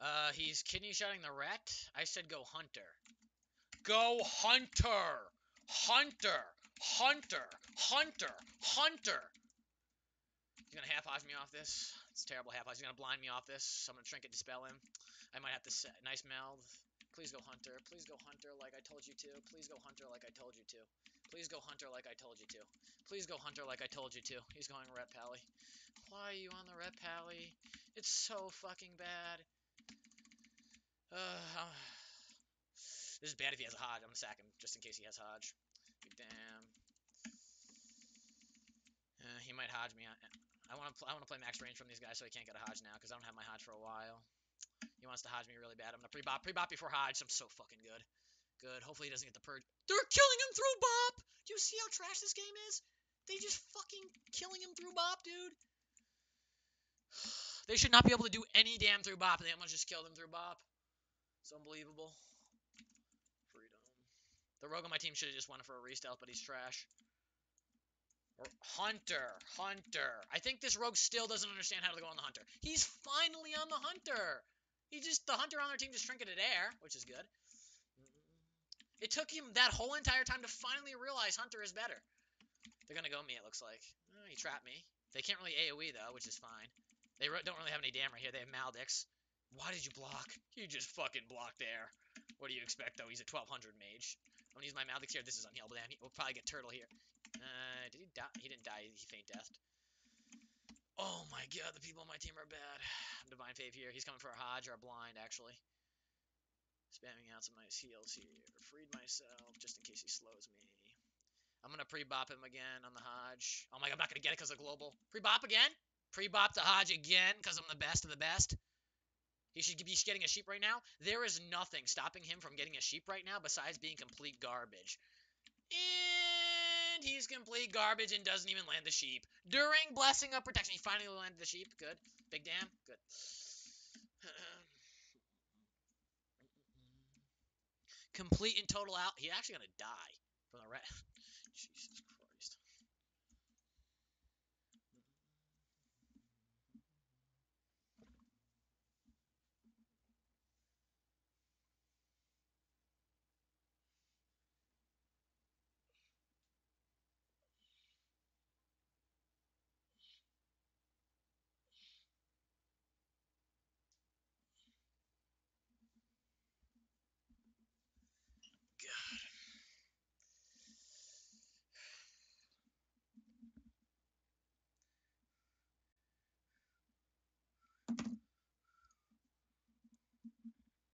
Uh, he's kidney shotting the rat. I said go hunter. Go hunter! Hunter! Hunter! Hunter! Hunter! He's gonna half odds me off this. It's terrible half odds. He's gonna blind me off this. So I'm gonna shrink trinket dispel him. I might have to set nice mouth. Please go hunter. Please go hunter like I told you to. Please go hunter like I told you to. Please go hunter like I told you to. Please go hunter like I told you to. He's going ret pally. Why are you on the ret pally? It's so fucking bad. This is bad if he has a Hodge. I'm gonna sack him just in case he has Hodge. Damn. Uh, he might Hodge me. I, want to. I want to play max range from these guys so he can't get a Hodge now because I don't have my Hodge for a while. He wants to Hodge me really bad. I'm gonna pre-bop, pre-bop before Hodge. I'm so fucking good. Good. Hopefully he doesn't get the purge. They're killing him through bop. Do you see how trash this game is? They just fucking killing him through bop, dude. They should not be able to do any damn through bop, they almost just killed him through bop. It's unbelievable. Freedom. The rogue on my team should have just went for a restealth, but he's trash. Hunter. Hunter. I think this rogue still doesn't understand how to go on the hunter. He's finally on the hunter. He just, the hunter on their team just trinketed air, which is good. It took him that whole entire time to finally realize hunter is better. They're gonna go me, it looks like. Oh, he trapped me. They can't really AoE, though, which is fine. They don't really have any damn right here. They have Maldix. Why did you block? You just fucking blocked there. What do you expect, though? He's a 1200 mage. I'm gonna use my Maldix here. This is unhealable. Damn, we'll probably get Turtle here. Uh, did he die? He didn't die. He feign death. Oh my god, the people on my team are bad. Divine Fave here. He's coming for a Hodge or a Blind, actually. Spamming out some nice heals here. Freed myself, just in case he slows me. I'm gonna pre-bop him again on the Hodge. Oh my god, I'm not gonna get it because of global. Pre-bop again? Pre-bop the Hodge again because I'm the best of the best. He should be getting a sheep right now. There is nothing stopping him from getting a sheep right now besides being complete garbage. And he's complete garbage and doesn't even land the sheep. During Blessing of Protection, he finally landed the sheep. Good. Big damn. Good. complete and total out. He's actually going to die